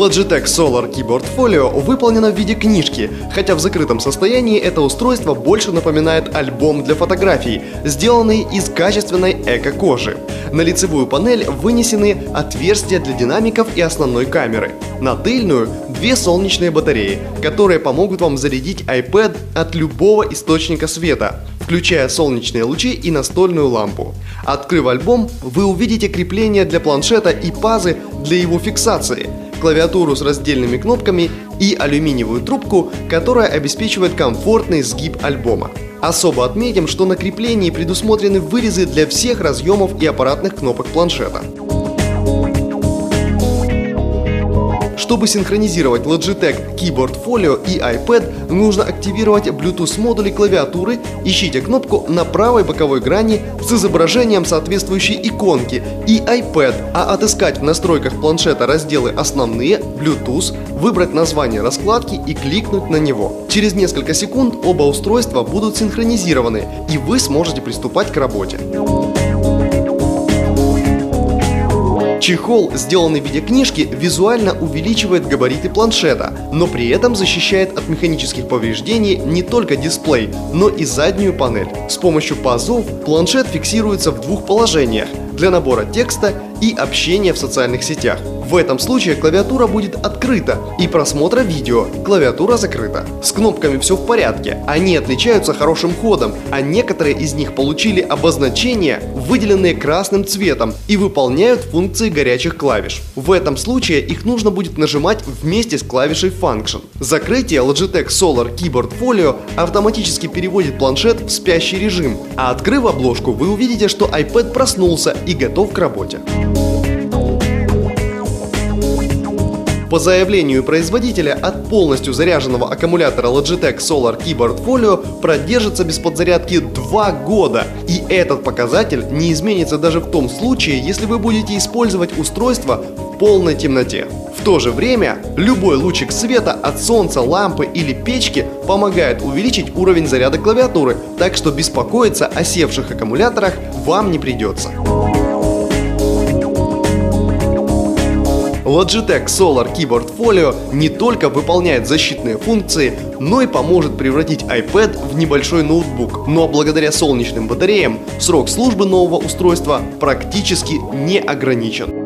Logitech Solar Keyboard Folio выполнена в виде книжки, хотя в закрытом состоянии это устройство больше напоминает альбом для фотографий, сделанный из качественной эко-кожи. На лицевую панель вынесены отверстия для динамиков и основной камеры. На тыльную – две солнечные батареи, которые помогут вам зарядить iPad от любого источника света, включая солнечные лучи и настольную лампу. Открыв альбом, вы увидите крепление для планшета и пазы для его фиксации – клавиатуру с раздельными кнопками и алюминиевую трубку, которая обеспечивает комфортный сгиб альбома. Особо отметим, что на креплении предусмотрены вырезы для всех разъемов и аппаратных кнопок планшета. Чтобы синхронизировать Logitech Keyboard Folio и iPad, нужно активировать Bluetooth модули клавиатуры, ищите кнопку на правой боковой грани с изображением соответствующей иконки и iPad, а отыскать в настройках планшета разделы «Основные», Bluetooth, выбрать название раскладки и кликнуть на него. Через несколько секунд оба устройства будут синхронизированы, и вы сможете приступать к работе. Чехол, сделанный в виде книжки, визуально увеличивает габариты планшета, но при этом защищает от механических повреждений не только дисплей, но и заднюю панель. С помощью пазов планшет фиксируется в двух положениях для набора текста и общения в социальных сетях. В этом случае клавиатура будет открыта и просмотра видео, клавиатура закрыта. С кнопками все в порядке, они отличаются хорошим ходом, а некоторые из них получили обозначения, выделенные красным цветом и выполняют функции горячих клавиш. В этом случае их нужно будет нажимать вместе с клавишей Function. Закрытие Logitech Solar Keyboard Folio автоматически переводит планшет в спящий режим, а открыв обложку вы увидите, что iPad проснулся и готов к работе. По заявлению производителя, от полностью заряженного аккумулятора Logitech Solar Keyboard Folio продержится без подзарядки 2 года. И этот показатель не изменится даже в том случае, если вы будете использовать устройство в полной темноте. В то же время, любой лучик света от солнца, лампы или печки помогает увеличить уровень заряда клавиатуры, так что беспокоиться о севших аккумуляторах вам не придется. Logitech Solar Keyboard Folio не только выполняет защитные функции, но и поможет превратить iPad в небольшой ноутбук. Но благодаря солнечным батареям срок службы нового устройства практически не ограничен.